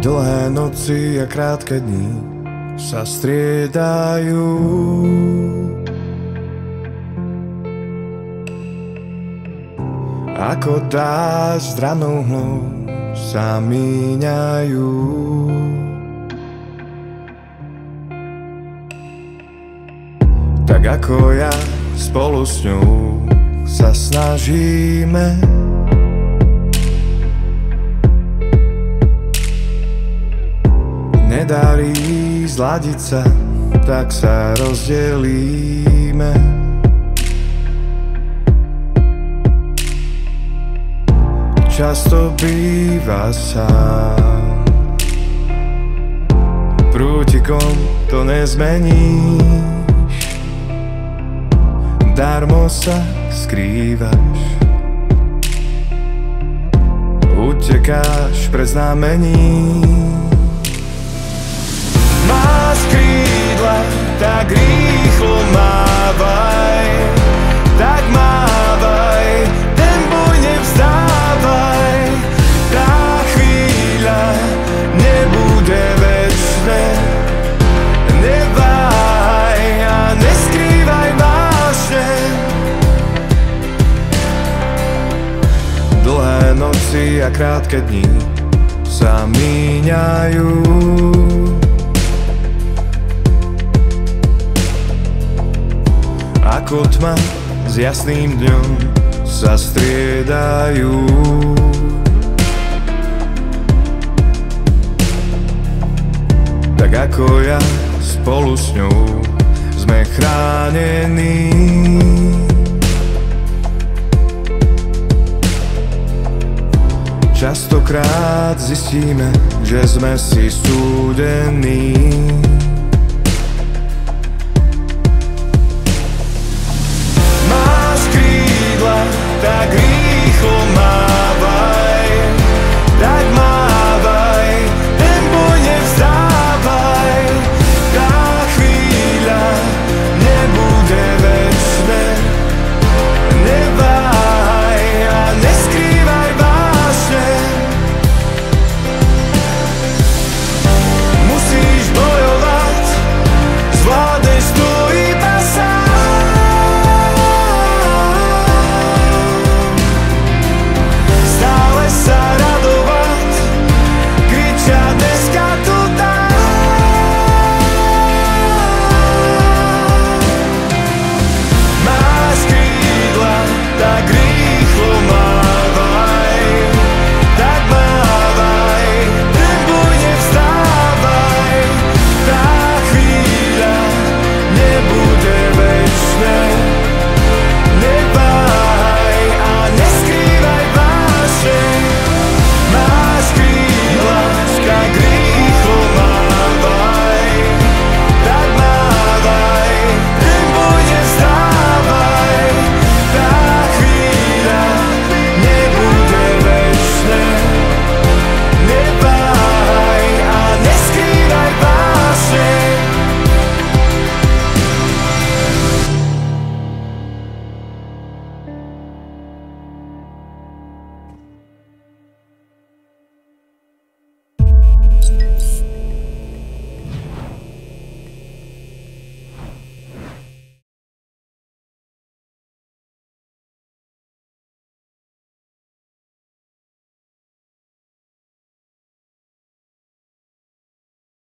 Dlhé noci a krátke dni sa striedajú. Ako dáš s ranou hnou sa míňajú. Tak ako ja spolu s ňou sa snažíme Nedarí zladiť sa, tak sa rozdelíme. Často býva sám Prútikom to nezmeníš. Darmo sa skrývaš. Utekáš pre znamení Máš krídla, tak rýchlo mávaj Tak mávaj, ten boj nevzdávaj. Tá chvíľa nebude večné. Neváhaj a neskrývaj vášne. Dlhé noci a krátke dni sa míňajú Ako tma s jasným dňom sa striedajú Tak ako ja spolu s ňou sme chránení. Častokrát zistíme, že sme si súdení